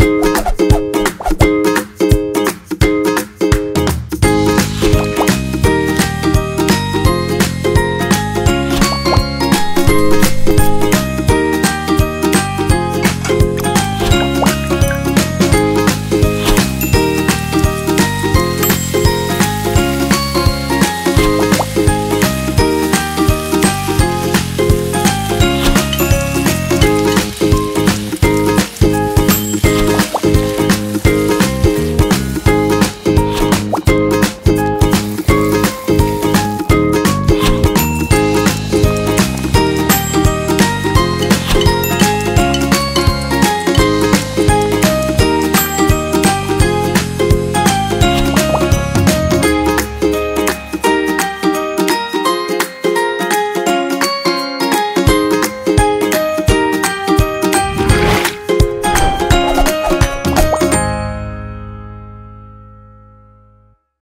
you